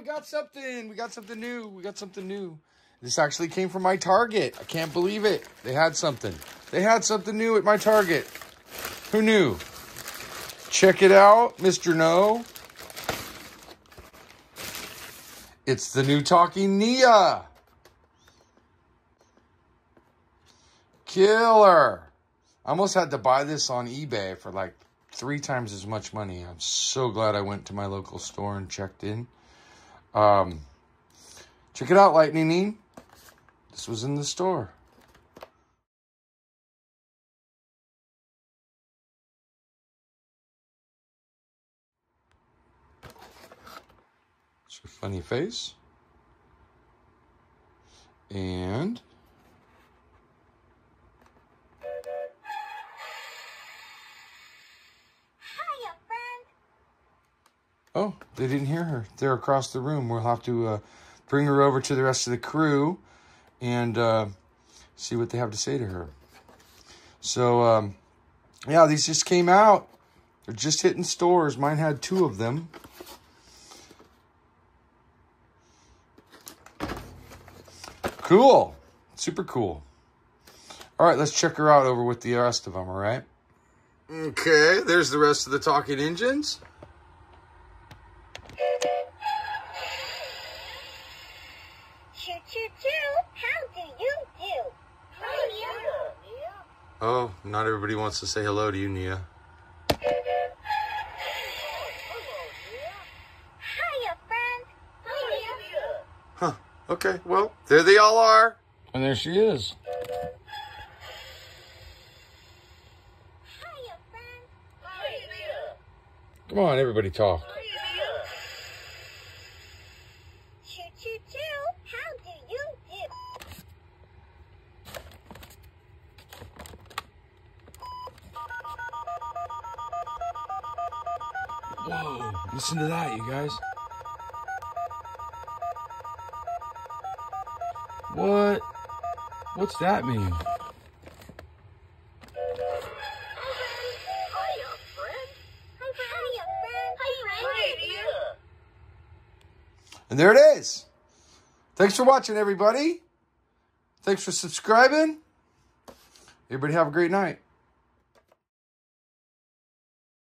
got something. We got something new. We got something new. This actually came from my Target. I can't believe it. They had something. They had something new at my Target. Who knew? Check it out, Mr. No. It's the new talking Nia. Killer. I almost had to buy this on eBay for like three times as much money. I'm so glad I went to my local store and checked in. Um, check it out, Lightning. This was in the store. It's your funny face. And Oh, they didn't hear her. They're across the room. We'll have to uh, bring her over to the rest of the crew and uh, see what they have to say to her. So, um, yeah, these just came out. They're just hitting stores. Mine had two of them. Cool. Super cool. All right, let's check her out over with the rest of them, all right? Okay, there's the rest of the talking engines. Oh, not everybody wants to say hello to you, Nia. Hiya, friend. Hiya. Huh. Okay, well, there they all are. And there she is. Hiya, friend. Come on, everybody talk. Whoa, listen to that, you guys. What? What's that mean? And there it is. Thanks for watching, everybody. Thanks for subscribing. Everybody have a great night.